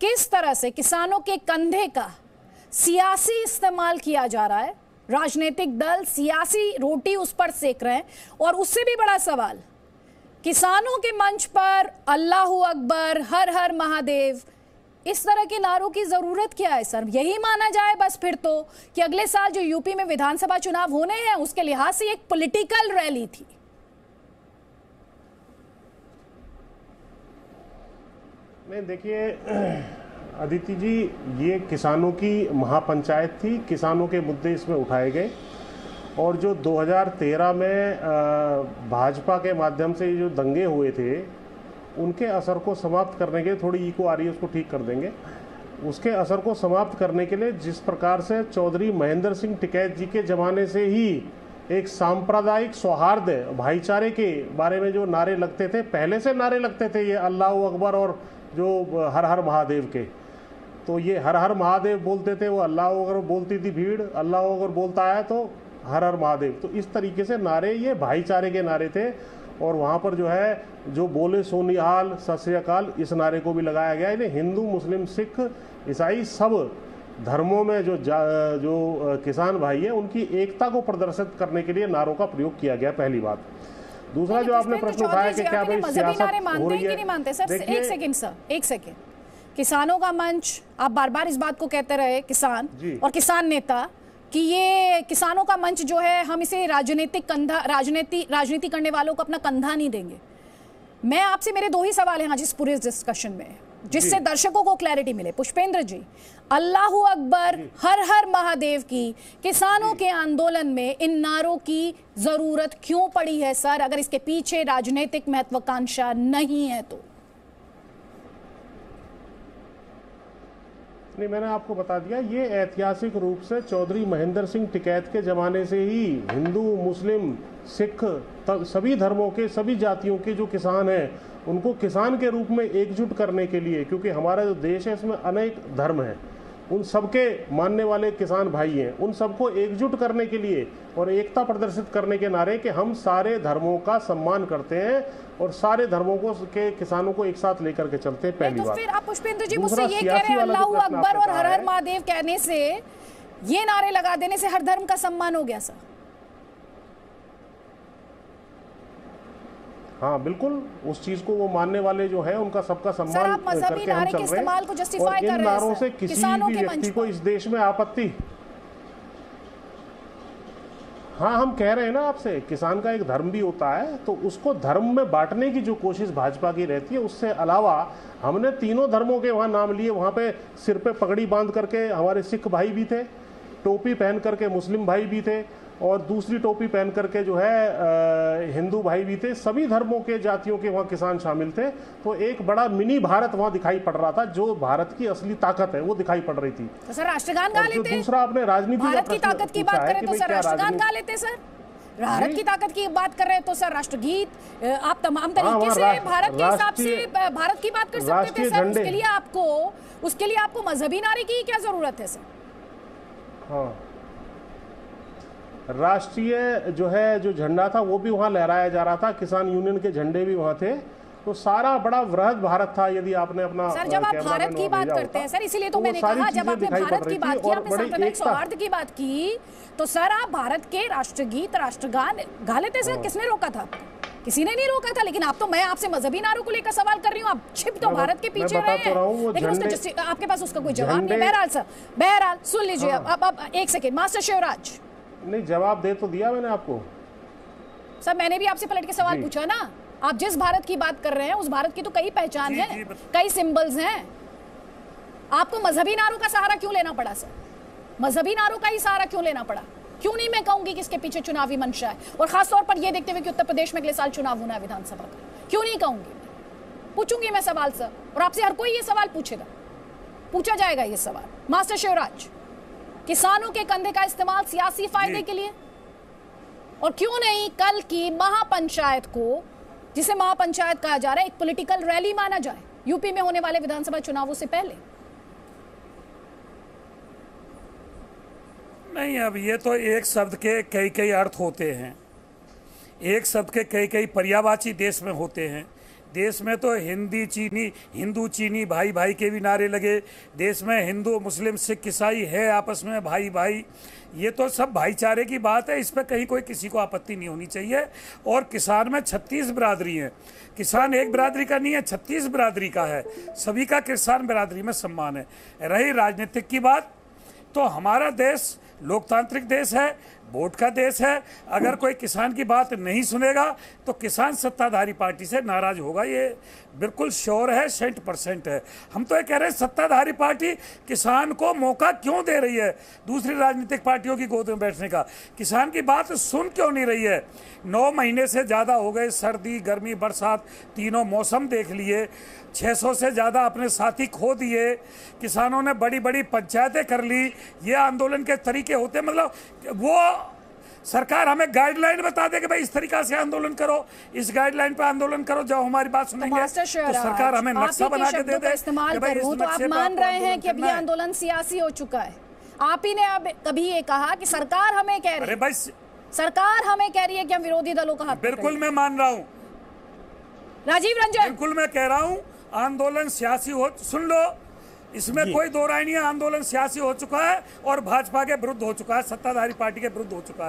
किस तरह से किसानों के कंधे का सियासी इस्तेमाल किया जा रहा है? राजनीतिक दल सियासी रोटी उस पर सेक रहे हैं। और उससे भी बड़ा सवाल, किसानों के मंच पर अल्लाह अकबर, हर हर महादेव, इस तरह के नारों की ज़रूरत क्या है सर? यही माना जाए बस फिर तो कि अगले साल जो यूपी में विधानसभा चुनाव होने हैं, उसके लिहाज से एक पॉलिटिकल रैली थी। नहीं, देखिए अदिति जी, ये किसानों की महापंचायत थी, किसानों के मुद्दे इसमें उठाए गए। और जो 2013 में भाजपा के माध्यम से जो दंगे हुए थे, उनके असर को समाप्त करने के थोड़ी इको आ रही है उसको ठीक कर देंगे। उसके असर को समाप्त करने के लिए जिस प्रकार से चौधरी महेंद्र सिंह टिकैत जी के ज़माने से ही एक सांप्रदायिक सौहार्द, भाईचारे के बारे में जो नारे लगते थे, पहले से नारे लगते थे ये अल्लाह अकबर और जो हर हर महादेव के। तो ये हर हर महादेव बोलते थे, वो अल्लाह अगर बोलती थी भीड़, अल्लाह अगर बोलता है तो हर हर महादेव। तो इस तरीके से नारे, ये भाईचारे के नारे थे। और वहाँ पर जो है, जो बोले सोनिहाल, सत इस नारे को भी लगाया गया। इन्हें हिंदू, मुस्लिम, सिख, ईसाई सब धर्मों में जो जो किसान भाई है, उनकी एकता को प्रदर्शित करने के लिए नारों का प्रयोग किया गया, पहली बात। दूसरा जो आपने प्रश्न उठाया कि क्या भाई सियासत हो रही है नहीं मानते? सर एक सेकंड सर एक सेकंड। किसानों का मंच आप बार बार इस बात को कहते रहे किसान और किसान नेता कि ये किसानों का मंच जो है हम इसे राजनीतिक कंधा राजनीति राजनीति करने वालों को अपना कंधा नहीं देंगे। मैं आपसे मेरे दो ही सवाल हैं आज इस पूरे डिस्कशन में। जिससे दर्शकों को क्लैरिटी मिले। पुष्पेंद्र जी अल्लाह अकबर हर हर महादेव की किसानों के आंदोलन में इन नारों की ज़रूरत क्यों पड़ी है सर? अगर इसके पीछे राजनीतिक महत्वाकांक्षा नहीं है तो। नहीं मैंने आपको बता दिया ये ऐतिहासिक रूप से चौधरी महेंद्र सिंह टिकैत के ज़माने से ही हिंदू मुस्लिम सिख सभी धर्मों के सभी जातियों के जो किसान हैं उनको किसान के रूप में एकजुट करने के लिए क्योंकि हमारा जो देश है इसमें अनेक धर्म हैं। उन सबके मानने वाले किसान भाई हैं। उन सबको एकजुट करने के लिए और एकता प्रदर्शित करने के नारे कि हम सारे धर्मों का सम्मान करते हैं और सारे धर्मों को के किसानों को एक साथ लेकर के चलते हैं। पहली तो बात। फिर आप पुष्पेंद्र जी मुझसे ये कह रहे हैं अल्लाह अकबर और हर हर महादेव कहने से ये नारे लगा देने से हर धर्म का सम्मान हो गया सर। हाँ बिल्कुल उस चीज़ को वो मानने वाले जो है उनका सबका सम्मान करके हम चल रहे हैं। और इन नारों से किसी भी व्यक्ति को इस देश में आपत्ति। हाँ हम कह रहे हैं ना आपसे किसान का एक धर्म भी होता है तो उसको धर्म में बांटने की जो कोशिश भाजपा की रहती है उससे अलावा हमने तीनों धर्मों के वहाँ नाम लिए वहाँ पे सिर पे पगड़ी बाँध करके हमारे सिख भाई भी थे टोपी पहन करके मुस्लिम भाई भी थे और दूसरी टोपी पहन करके जो है हिंदू भाई भी थे सभी धर्मों के जातियों के वहाँ किसान शामिल थे। तो एक बड़ा मिनी भारत वहाँ दिखाई पड़ रहा था जो भारत की असली ताकत है वो दिखाई पड़ रही थी। तो सर राष्ट्रगान गा लेते दूसरा आपने राजनीति भारत की ताकत की बात करें तो सर राष्ट्रगान गा लेते सर? भारत की ताकत की बात कर रहे हैं तो सर राष्ट्रगीत आप तमाम हाँ, तरीके से भारत के हिसाब से भारत की बात कर सकते थे सर? उसके लिए आपको उसके लिए आपको मजहबी नारे की क्या ज़रूरत है सर? हाँ। राष्ट्रीय जो है जो झंडा था वो भी वहाँ लहराया जा रहा था। किसान यूनियन के झंडे भी वहाँ थे। तो सारा बड़ा वृहद भारत था यदि आपने अपना सर जब आप भारत की बात करते हैं सर इसीलिए तो, तो मैंने कहा जब आपने भारत की बात की आपने सांप्रदायिक सौहार्द की बात की तो सर आप भारत के राष्ट्रगीत राष्ट्रगान गा लेते सर। हाँ। किसने रोका था? किसी ने नहीं रोका था? लेकिन आप तो मैं आपसे मजहबी नारों को लेकर सवाल कर रही हूँ। आप छिप तो भारत के पीछे रहे हैं लेकिन उसका आपके पास उसका कोई जवाब नहीं बहरहाल सर बहरहाल सुन लीजिए हाँ। अब अब एक सेकेंड मास्टर शिवराज। नहीं जवाब दे तो दिया मैंने आपको। सर मैंने भी आपसे पलट के सवाल पूछा ना। आप जिस भारत की बात कर रहे हैं उस भारत की तो कई पहचान है कई सिंबल्स हैं। आपको मजहबी नारों का सहारा क्यों लेना पड़ा सर? मजहबी नारों का ही सहारा क्यों लेना पड़ा? क्यों नहीं मैं कहूँगी कि इसके पीछे चुनावी मंशा है? और खासतौर पर यह देखते हुए कि उत्तर प्रदेश में अगले साल चुनाव होना है विधानसभा का। क्यों नहीं कहूँगी? पूछूँगी मैं सवाल सर। और आपसे हर कोई ये सवाल पूछेगा। पूछा जाएगा ये सवाल। मास्टर शिवराज। किसानों के कंधे का इस्तेमाल सियासी फ़ायदे के लिए? और क्यों नहीं कल की महापंचायत को जिसे महापंचायत कहा जा रहा है एक पॉलिटिकल रैली माना जाए यूपी में होने वाले विधानसभा चुनावों से पहले? नहीं अब ये तो एक शब्द के कई कई अर्थ होते हैं। एक शब्द के कई कई पर्यावाची देश में होते हैं। देश में तो हिंदी चीनी, हिंदू चीनी भाई भाई के भी नारे लगे। देश में हिंदू, मुस्लिम, सिख, ईसाई है आपस में भाई भाई ये तो सब भाईचारे की बात है, इस पर कहीं कोई किसी को आपत्ति नहीं होनी चाहिए। और किसान में छत्तीस बरादरी हैं। किसान एक बरादरी का नहीं है, छत्तीस बरादरी का है। सभी का किसान बरादरी में सम्मान है। रही राजनीतिक की बात तो हमारा देश लोकतांत्रिक देश है वोट का देश है। अगर कोई किसान की बात नहीं सुनेगा तो किसान सत्ताधारी पार्टी से नाराज़ होगा ये। बिल्कुल श्योर है सेंट परसेंट है। हम तो ये कह रहे हैं, सत्ताधारी पार्टी किसान को मौका क्यों दे रही है? दूसरी राजनीतिक पार्टियों की गोद में बैठने का। किसान की बात सुन क्यों नहीं रही है? नौ महीने से ज़्यादा हो गए, सर्दी, गर्मी, बरसात, तीनों मौसम देख लिए। 600 से ज़्यादा अपने साथी खो दिए। किसानों ने बड़ी बड़ी पंचायतें कर ली। ये आंदोलन के तरीके होते मतलब वो सरकार हमें गाइडलाइन बता दे कि भाई इस तरीका से आंदोलन करो इस गाइडलाइन पे आंदोलन करो जब हमारी बात तो सुनेंगे मास्टर तो सरकार हमें नक्शा बना के दे दे इस्तेमाल तो आप मान रहे हैं कि अब आंदोलन ये आंदोलन सियासी हो चुका है। आप ही ने अब कभी ये कहा कि सरकार हमें कह रही है। सरकार हमें कह रही है कि हम विरोधी दलों का बिल्कुल मैं मान रहा हूँ। राजीव रंजन। बिल्कुल मैं कह रहा हूँ आंदोलन सियासी हो सुन लो इसमें कोई दो राय नहीं है आंदोलन सियासी हो चुका है और भाजपा के विरुद्ध हो चुका है सत्ताधारी पार्टी के विरुद्ध हो चुका है।